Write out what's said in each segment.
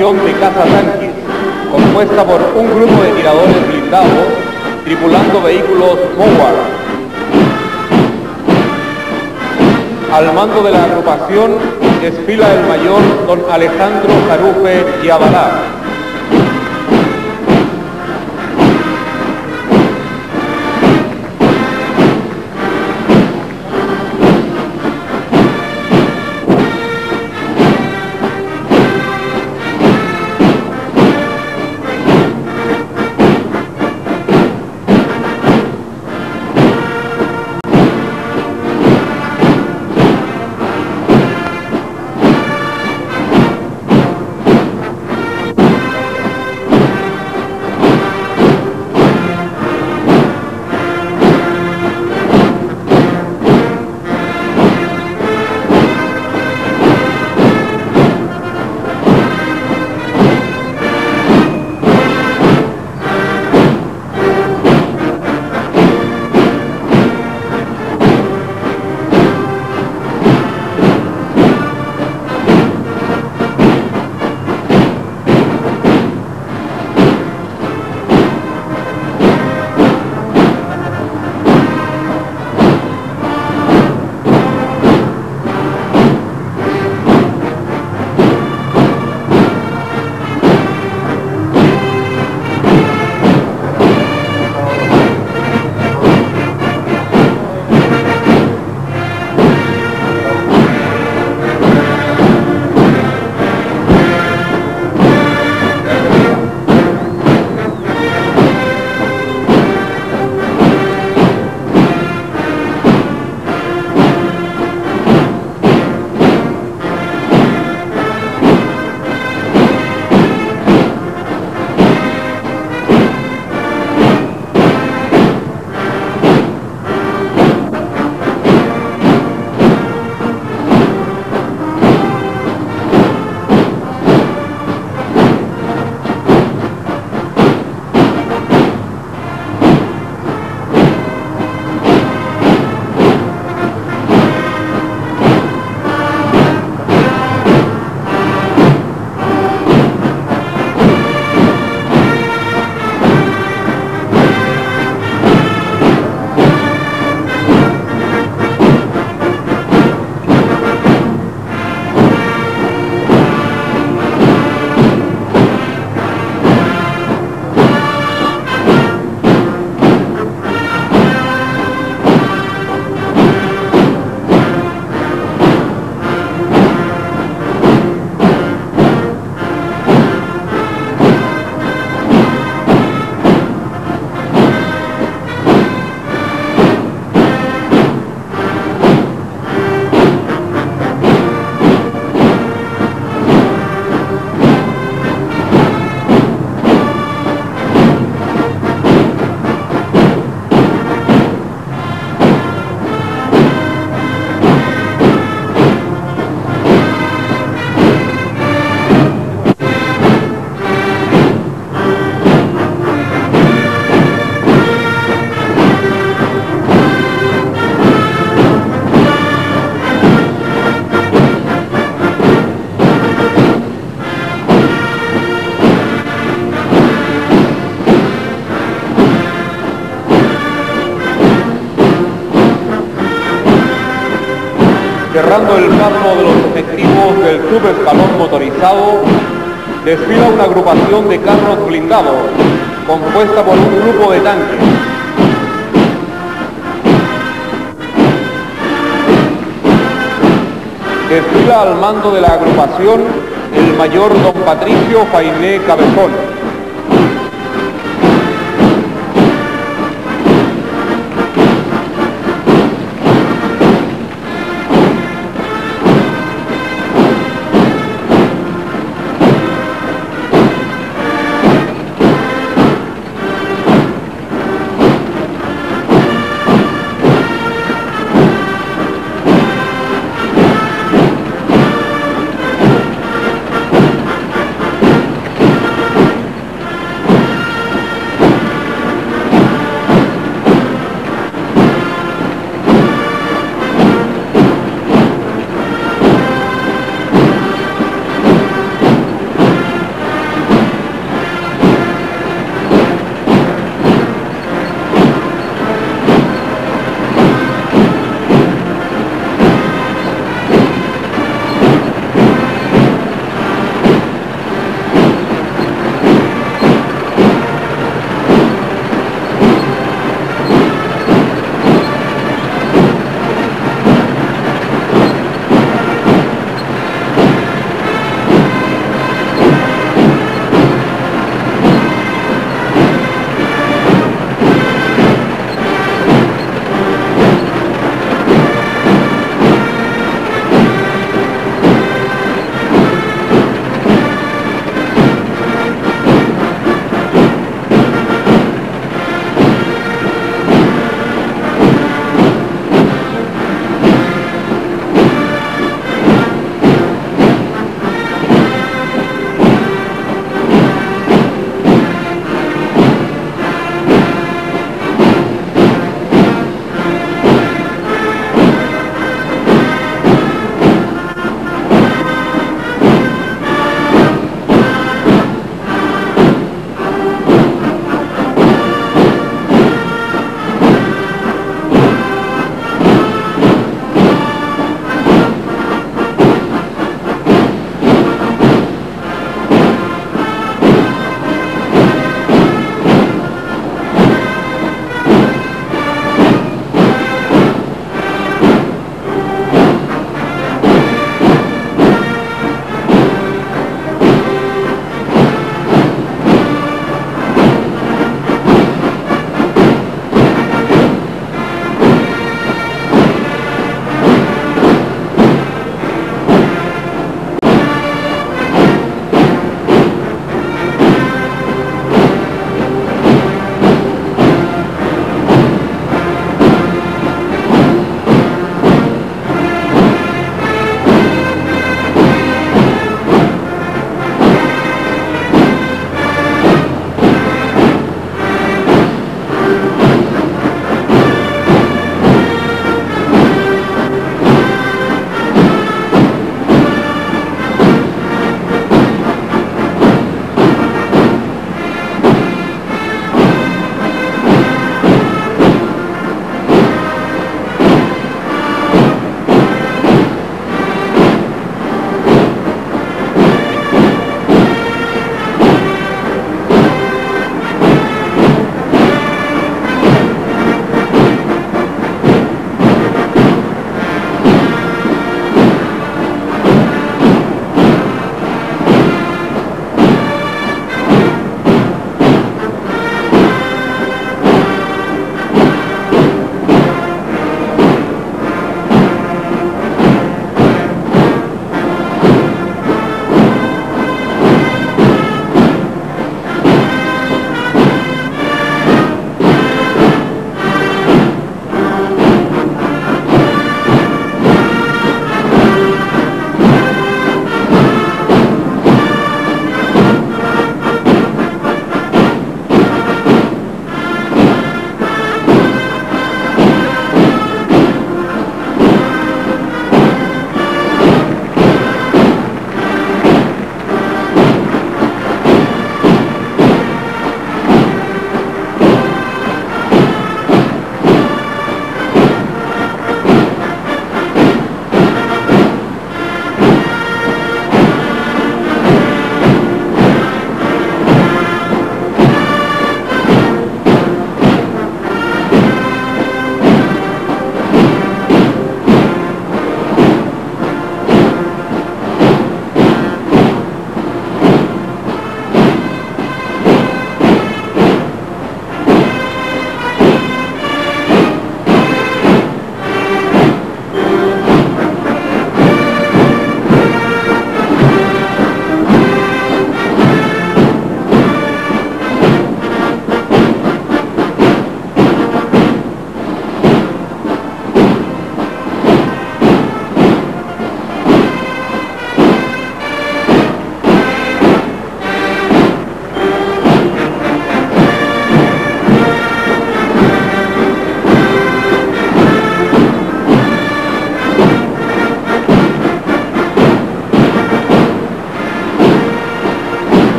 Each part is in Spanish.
de Casa Tanques, compuesta por un grupo de tiradores blindados tripulando vehículos Mowar. Al mando de la agrupación desfila el mayor don Alejandro Jarufe Yabalá. Cerrando el paso de los efectivos del subescalón motorizado, desfila una agrupación de carros blindados, compuesta por un grupo de tanques. Desfila al mando de la agrupación el mayor don Patricio Fainé Cabezón.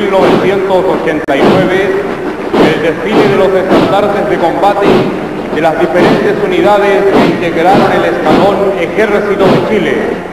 1989, el desfile de los estandartes de combate de las diferentes unidades que integraron el escalón Ejército de Chile.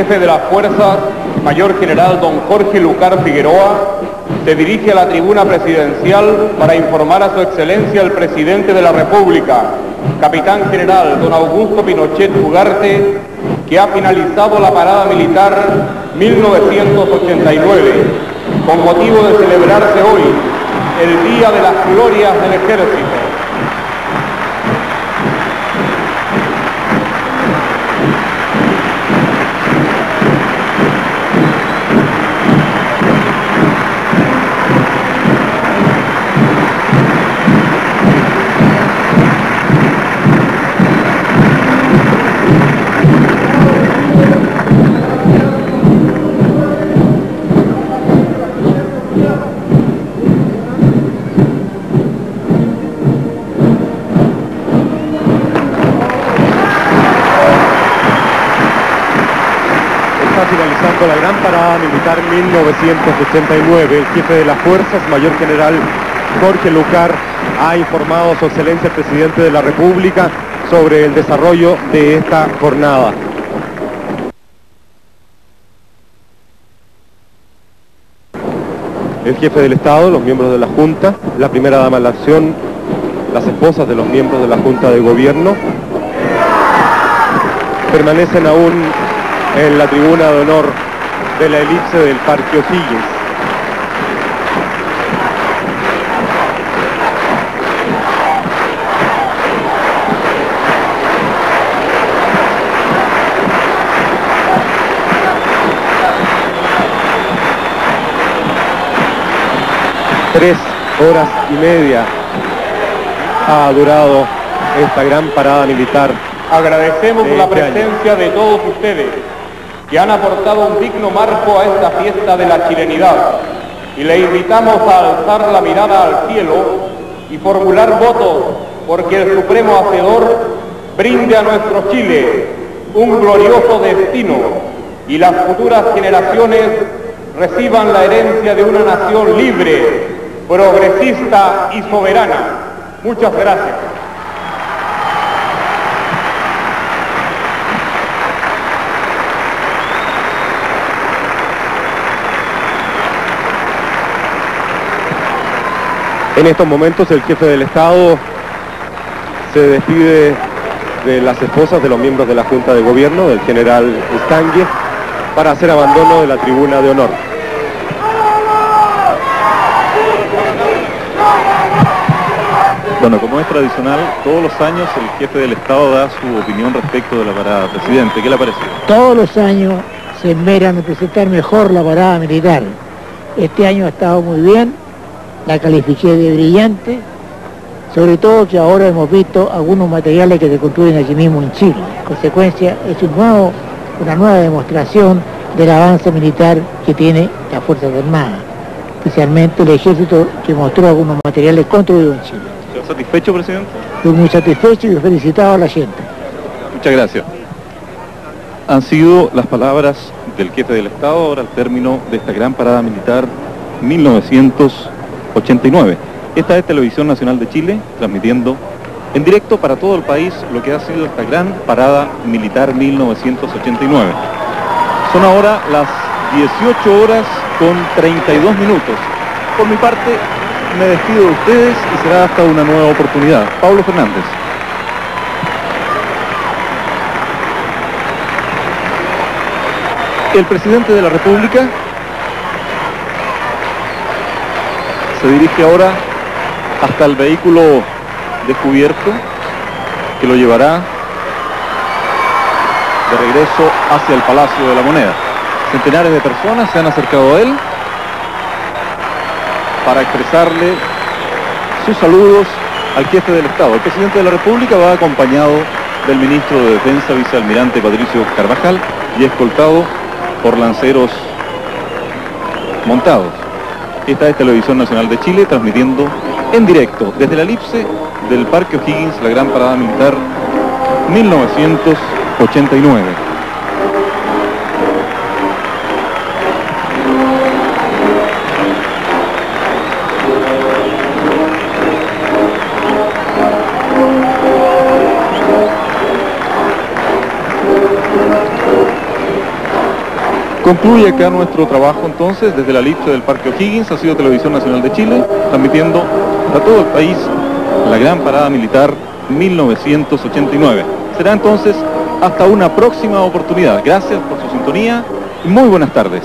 Jefe de las fuerzas, mayor general don Jorge Lucar Figueroa, se dirige a la tribuna presidencial para informar a su excelencia el presidente de la República, capitán general don Augusto Pinochet Ugarte, que ha finalizado la parada militar 1989, con motivo de celebrarse hoy el Día de las Glorias del Ejército. 1989, el jefe de las fuerzas, mayor general Jorge Lucar, ha informado a su excelencia el presidente de la República sobre el desarrollo de esta jornada. El jefe del Estado, los miembros de la Junta, la primera dama de la acción, las esposas de los miembros de la Junta de Gobierno, permanecen aún en la tribuna de honor de la elipse del Parque O'Higgins. Tres horas y media ha durado esta gran parada militar. Agradecemos la este presencia de todos ustedes que han aportado un digno marco a esta fiesta de la chilenidad. y le invitamos a alzar la mirada al cielo y formular votos porque el Supremo Hacedor brinde a nuestro Chile un glorioso destino y las futuras generaciones reciban la herencia de una nación libre, progresista y soberana. Muchas gracias. En estos momentos el jefe del Estado se despide de las esposas de los miembros de la Junta de Gobierno, del general Estangue, para hacer abandono de la tribuna de honor. Bueno, como es tradicional, todos los años el jefe del Estado da su opinión respecto de la parada presidente. ¿Qué le parece? Todos los años se enmeran de presentar mejor la parada militar. Este año ha estado muy bien, la califiqué de brillante, sobre todo que ahora hemos visto algunos materiales que se construyen allí mismo en Chile. En consecuencia, es un nuevo, una nueva demostración del avance militar que tiene las Fuerzas Armadas, especialmente el ejército que mostró algunos materiales construidos en Chile. ¿Está satisfecho, presidente? Estoy muy satisfecho y felicitado a la gente. Muchas gracias. Han sido las palabras del jefe del Estado ahora al término de esta gran parada militar 1989. Esta es Televisión Nacional de Chile, transmitiendo en directo para todo el país lo que ha sido esta gran parada militar 1989. Son ahora las 18 horas con 32 minutos. Por mi parte, me despido de ustedes y será hasta una nueva oportunidad. Pablo Fernández. El presidente de la República se dirige ahora hasta el vehículo descubierto que lo llevará de regreso hacia el Palacio de la Moneda. Centenares de personas se han acercado a él para expresarle sus saludos al jefe del Estado. El presidente de la República va acompañado del ministro de Defensa, vicealmirante Patricio Carvajal, y escoltado por lanceros montados. Esta es Televisión Nacional de Chile transmitiendo en directo desde la elipse del Parque O'Higgins, la Gran Parada Militar 1989. Concluye acá nuestro trabajo entonces desde la elipse del Parque O'Higgins, ha sido Televisión Nacional de Chile, transmitiendo a todo el país la Gran Parada Militar 1989. Será entonces hasta una próxima oportunidad. Gracias por su sintonía y muy buenas tardes.